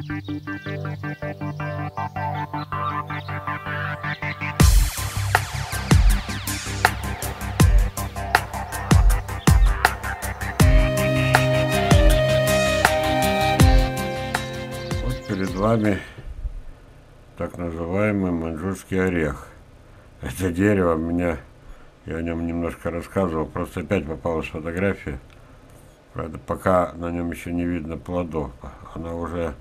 Перед вами так называемый маньчжурский орех. Это дерево меня, я о нем немножко рассказывал, просто опять попалась фотография. Правда, пока на нем еще не видно плодов. Она уже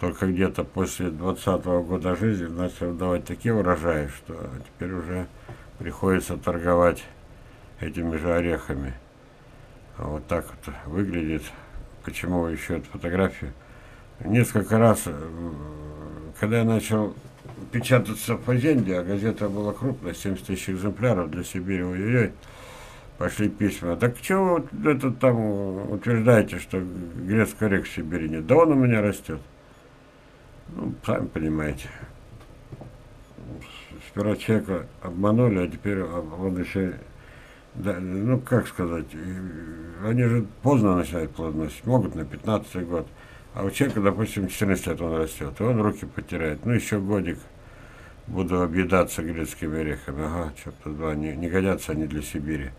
только где-то после 20 -го года жизни начала давать такие урожаи, что теперь уже приходится торговать этими же орехами. Вот так вот выглядит. Почему еще эту фотографию? Несколько раз, э, когда я начал печататься в Фазенде, а газета была крупная, 70 тысяч экземпляров для Сибири, ой-ой-ой, пошли письма. Так чего вот это там утверждаете, что грецкий орех в Сибири нет? Да он у меня растет. Ну, сами понимаете. Сперва человека обманули, а теперь он еще да, ну, как сказать, они же поздно начинают плодоносить, могут на 15 год. А у человека, допустим, 14 лет он растет, и он руки потеряет. Ну, еще годик буду объедаться грецкими орехами. Ага, что-то два, не, не годятся они для Сибири.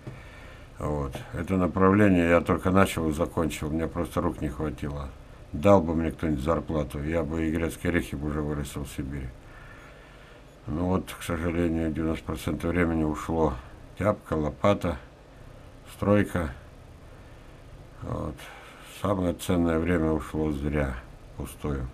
Вот. Это направление я только начал и закончил, мне просто рук не хватило. Дал бы мне кто-нибудь зарплату, я бы и грецкие орехи уже вырастил в Сибири. Ну вот, к сожалению, 90% времени ушло. Тяпка, лопата, стройка. Вот самое ценное время ушло зря, пустую.